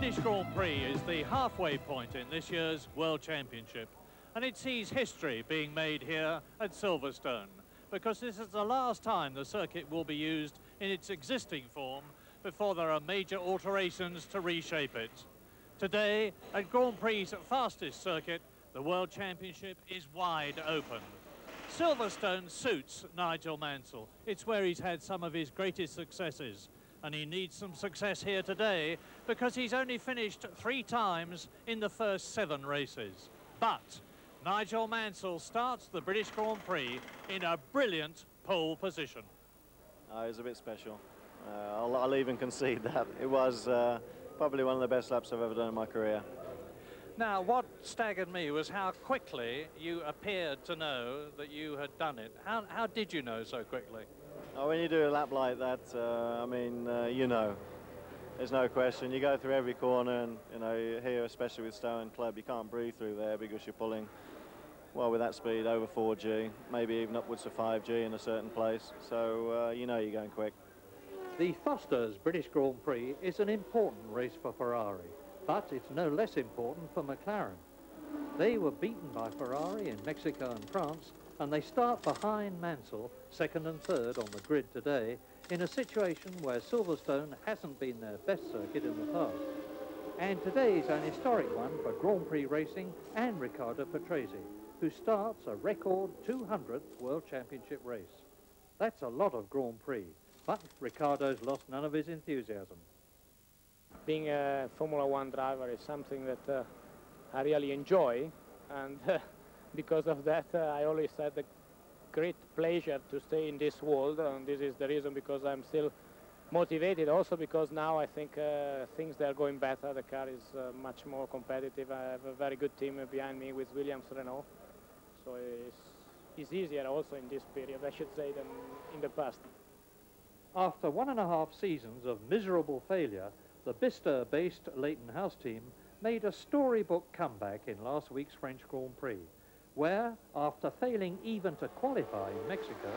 British Grand Prix is the halfway point in this year's World Championship and it sees history being made here at Silverstone because this is the last time the circuit will be used in its existing form before there are major alterations to reshape it. Today, at Grand Prix's fastest circuit, the World Championship is wide open. Silverstone suits Nigel Mansell. It's where he's had some of his greatest successes. And he needs some success here today because he's only finished three times in the first seven races. But Nigel Mansell starts the British Grand Prix in a brilliant pole position. Uh, it was a bit special. Uh, I'll, I'll, even concede that. It was uh, probably one of the best laps I've ever done in my career. Now, what staggered me was how quickly you appeared to know that you had done it. How, how did you know so quickly? Oh, when you do a lap like that, uh, I mean, uh, you know. There's no question. You go through every corner, and you know here, especially with Stowe and Club, you can't breathe through there because you're pulling well, with that speed, over 4G, maybe even upwards to 5G in a certain place. So uh, you know you're going quick. The Foster's British Grand Prix is an important race for Ferrari, but it's no less important for McLaren. They were beaten by Ferrari in Mexico and France, and they start behind Mansell, second and third on the grid today, in a situation where Silverstone hasn't been their best circuit in the past. And today is an historic one for Grand Prix racing and Riccardo Patrese who starts a record 200th World Championship race. That's a lot of Grand Prix, but Riccardo's lost none of his enthusiasm. Being a Formula One driver is something that uh, I really enjoy, and uh, because of that, uh, I always had the great pleasure to stay in this world, and this is the reason because I'm still motivated also because now I think uh, things are going better. The car is uh, much more competitive. I have a very good team behind me with Williams Renault so it's, it's easier also in this period, I should say, than in the past. After one and a half seasons of miserable failure, the Bicester-based Leyton House team made a storybook comeback in last week's French Grand Prix, where, after failing even to qualify in Mexico,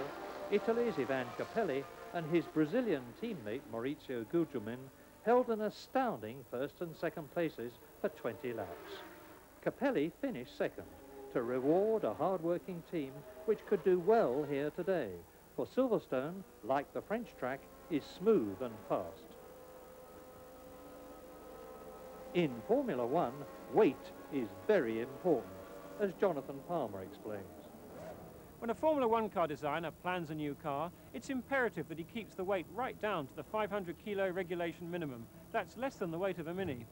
Italy's Ivan Capelli and his Brazilian teammate Maurizio Gugelmin held an astounding first and second places for 20 laps. Capelli finished second, to reward a hard-working team which could do well here today. For Silverstone, like the French track, is smooth and fast. In Formula One, weight is very important, as Jonathan Palmer explains. When a Formula One car designer plans a new car, it's imperative that he keeps the weight right down to the 500 kilo regulation minimum. That's less than the weight of a Mini.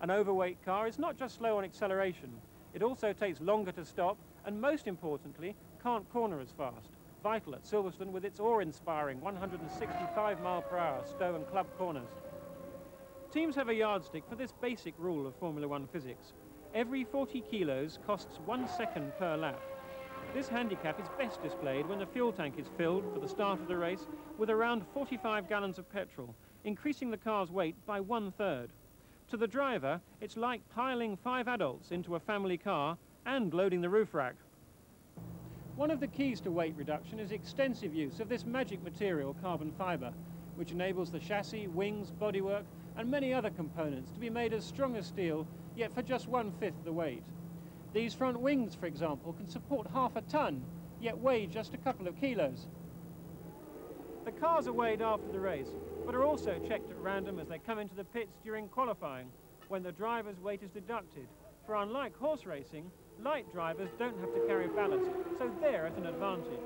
An overweight car is not just slow on acceleration, it also takes longer to stop and most importantly can't corner as fast. Vital at Silverstone with its awe-inspiring 165 mile per hour Stowe and Club corners. Teams have a yardstick for this basic rule of Formula One physics. Every 40 kilos costs one second per lap. This handicap is best displayed when the fuel tank is filled for the start of the race with around 45 gallons of petrol, increasing the car's weight by one-third. To the driver, it's like piling five adults into a family car and loading the roof rack. One of the keys to weight reduction is extensive use of this magic material, carbon fibre, which enables the chassis, wings, bodywork and many other components to be made as strong as steel, yet for just one-fifth the weight. These front wings, for example, can support half a tonne, yet weigh just a couple of kilos. The cars are weighed after the race, but are also checked at random as they come into the pits during qualifying, when the driver's weight is deducted. For unlike horse racing, light drivers don't have to carry ballast, so they're at an advantage.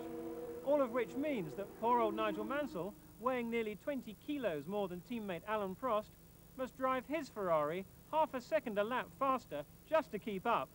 All of which means that poor old Nigel Mansell, weighing nearly 20 kilos more than teammate Alain Prost, must drive his Ferrari half a second a lap faster just to keep up.